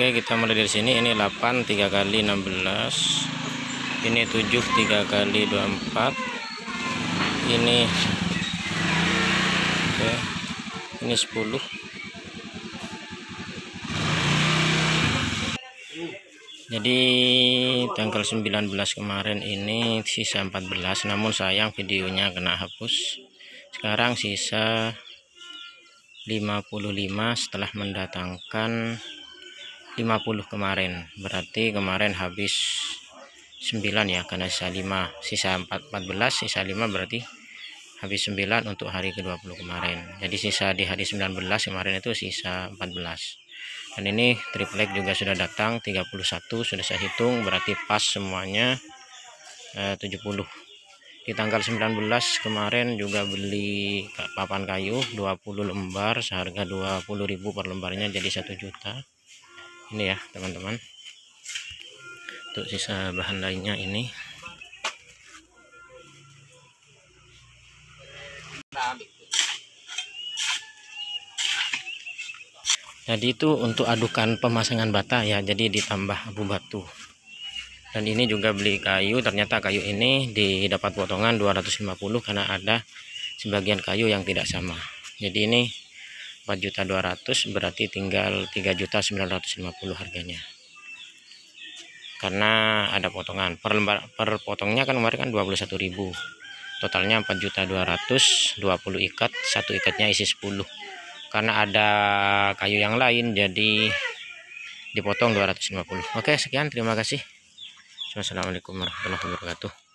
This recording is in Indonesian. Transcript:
Oke kita mulai dari sini. Ini 8 3 kali 16 ini 7 3 kali 24 ini oke ini 10 jadi tanggal 19 kemarin ini sisa 14 namun sayang videonya kena hapus. Sekarang sisa 55 setelah mendatangkan 50 kemarin. Berarti kemarin habis 9 ya karena sisa 5 sisa 4, 14 sisa 5 berarti habis 9 untuk hari ke-20 kemarin. Jadi sisa di hari 19 kemarin itu sisa 14 dan ini triplek juga sudah datang 31 sudah saya hitung berarti pas semuanya eh, 70 di tanggal 19 kemarin juga beli papan kayu 20 lembar seharga 20.000 per lembarnya jadi 1 juta ini ya teman-teman. Untuk sisa bahan lainnya ini. Jadi itu untuk adukan pemasangan bata ya jadi ditambah abu batu. Dan ini juga beli kayu ternyata kayu ini didapat potongan 250 karena ada sebagian kayu yang tidak sama. Jadi ini 4.200 berarti tinggal 3.950 harganya. Karena ada potongan. Per lembar per potongnya kan kemarin kan 21.000 totalnya 4.200 20 ikat satu ikatnya isi 10 karena ada kayu yang lain jadi dipotong 250 oke sekian. Terima kasih. Assalamualaikum warahmatullahi wabarakatuh